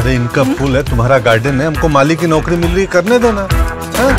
अरे इनका फूल है, तुम्हारा गार्डन है, हमको माली की नौकरी मिल रही करने दो ना हाँ?